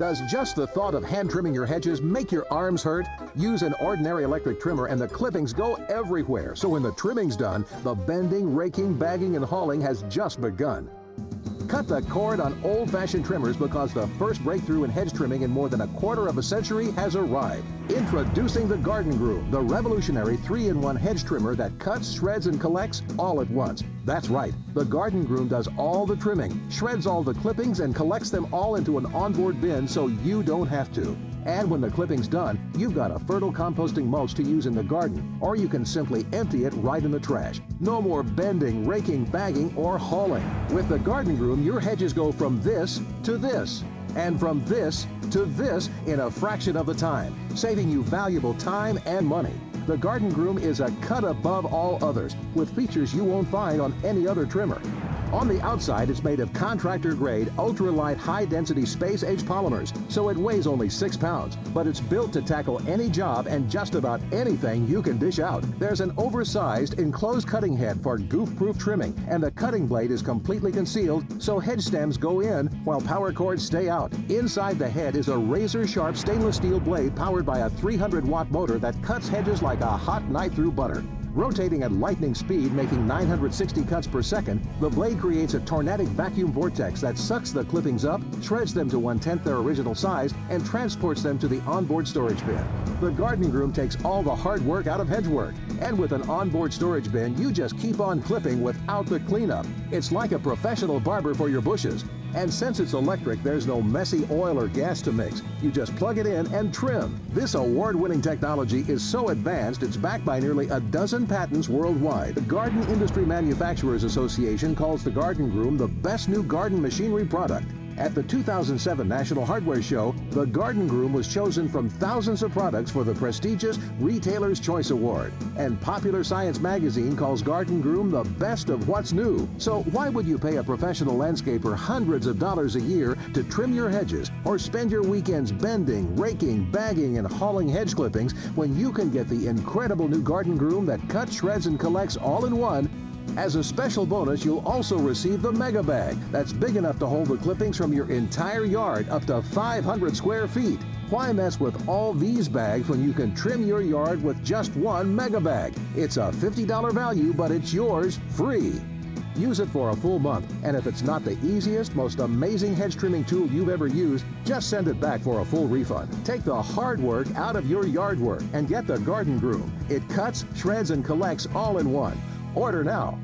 Does just the thought of hand trimming your hedges make your arms hurt? Use an ordinary electric trimmer and the clippings go everywhere. So when the trimming's done, the bending, raking, bagging, and hauling has just begun. Cut the cord on old-fashioned trimmers because the first breakthrough in hedge trimming in more than a quarter of a century has arrived. Introducing the Garden Groom, the revolutionary 3-in-1 hedge trimmer that cuts, shreds, and collects all at once. That's right, the Garden Groom does all the trimming, shreds all the clippings, and collects them all into an onboard bin so you don't have to. And when the clipping's done, you've got a fertile composting mulch to use in the garden, or you can simply empty it right in the trash. No more bending, raking, bagging, or hauling. With the Garden Groom, your hedges go from this to this, and from this to this in a fraction of the time, saving you valuable time and money. The Garden Groom is a cut above all others, with features you won't find on any other trimmer. On the outside, it's made of contractor-grade, ultra-light, high-density space-age polymers, so it weighs only 6 pounds. But it's built to tackle any job and just about anything you can dish out. There's an oversized, enclosed cutting head for goof-proof trimming, and the cutting blade is completely concealed, so hedge stems go in while power cords stay out. Inside the head is a razor-sharp stainless steel blade powered by a 300-watt motor that cuts hedges like a hot knife through butter. Rotating at lightning speed, making 960 cuts per second, the blade creates a tornadic vacuum vortex that sucks the clippings up, shreds them to one-tenth their original size, and transports them to the onboard storage bin. The Garden Groom takes all the hard work out of hedge work. And with an onboard storage bin, you just keep on clipping without the cleanup. It's like a professional barber for your bushes. And since it's electric, there's no messy oil or gas to mix. You just plug it in and trim. This award-winning technology is so advanced, it's backed by nearly a dozen patents worldwide. The Garden Industry Manufacturers Association calls the Garden Groom the best new garden machinery product. At the 2007 National Hardware Show, the Garden Groom was chosen from thousands of products for the prestigious Retailer's Choice Award. And Popular Science magazine calls Garden Groom the best of what's new. So why would you pay a professional landscaper hundreds of dollars a year to trim your hedges or spend your weekends bending, raking, bagging, and hauling hedge clippings when you can get the incredible new Garden Groom that cuts, shreds, and collects all in one as a special bonus, you'll also receive the Mega Bag that's big enough to hold the clippings from your entire yard up to 500 square feet. Why mess with all these bags when you can trim your yard with just one Mega Bag? It's a $50 value, but it's yours free. Use it for a full month, and if it's not the easiest, most amazing hedge trimming tool you've ever used, just send it back for a full refund. Take the hard work out of your yard work and get the Garden Groom. It cuts, shreds, and collects all in one. Order now